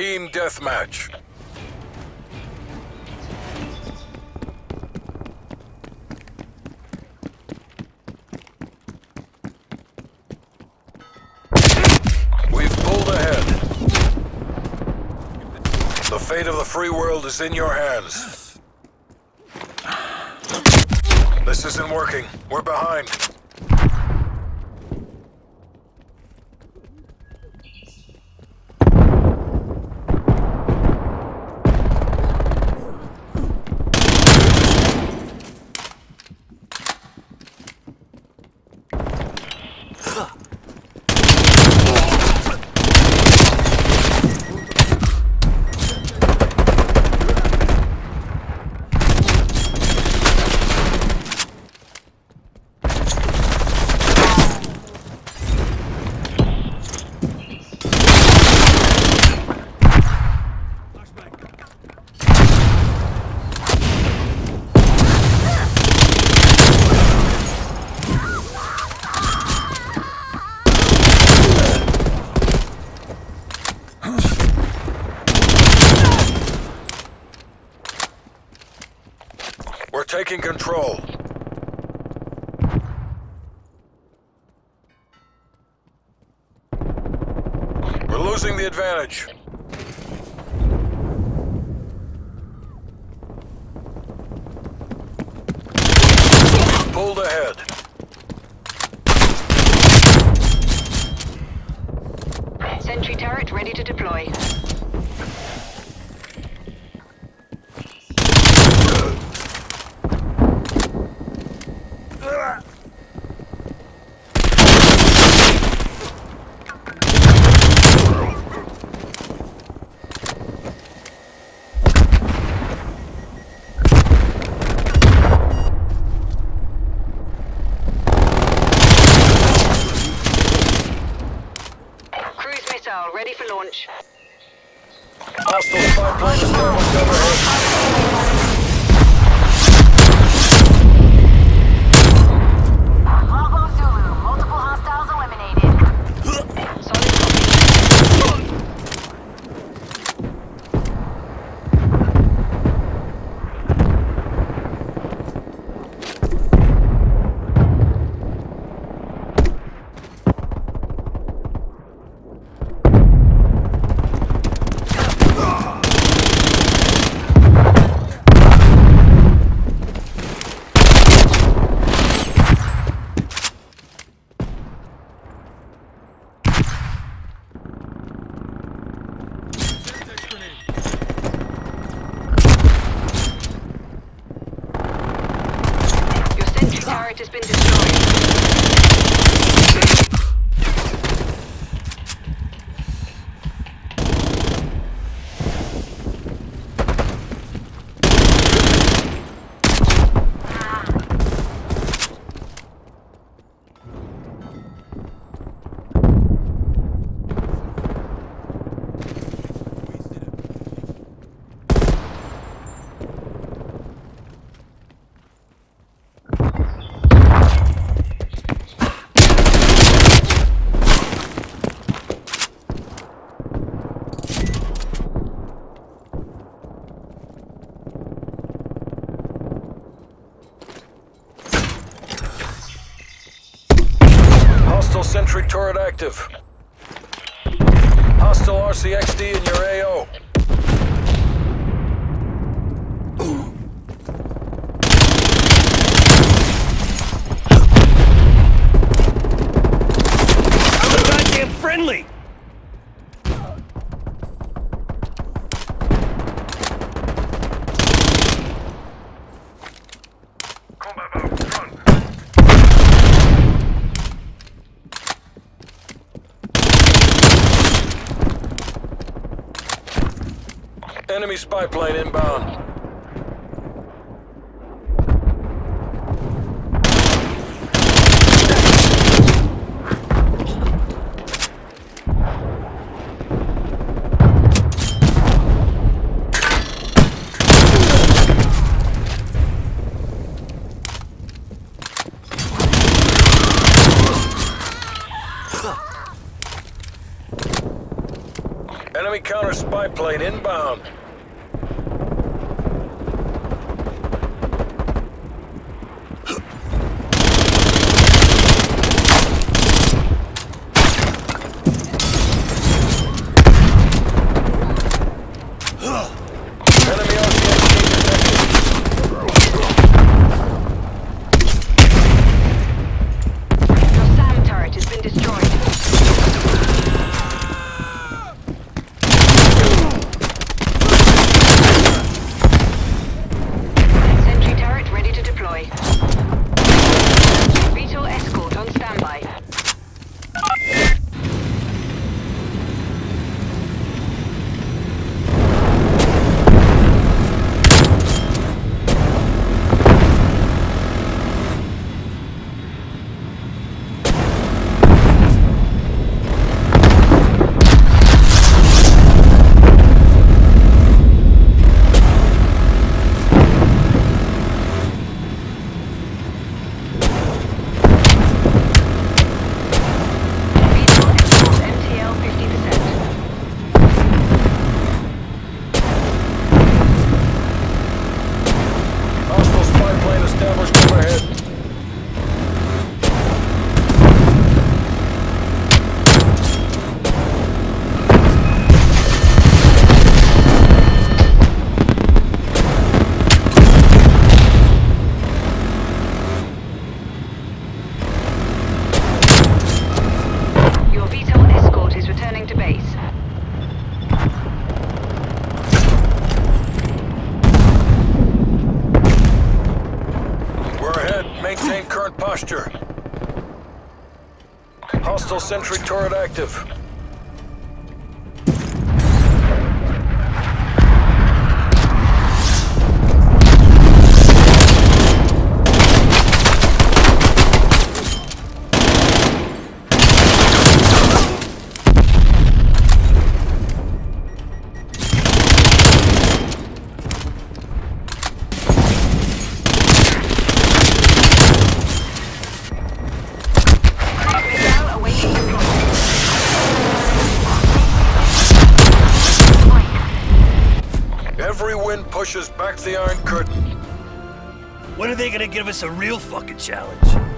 Team Deathmatch. We've pulled ahead. The fate of the free world is in your hands. This isn't working. We're behind. We're taking control. We're losing the advantage. Pulled ahead. Sentry turret ready to deploy. Ready for launch. Hostile. Has been destroyed. Hostile sentry turret active. Hostile RCXD in your AO. Enemy spy plane inbound. Enemy counter spy plane inbound. posture. Hostile sentry turret active. pushes back the Iron Curtain. When are they gonna give us a real fucking challenge?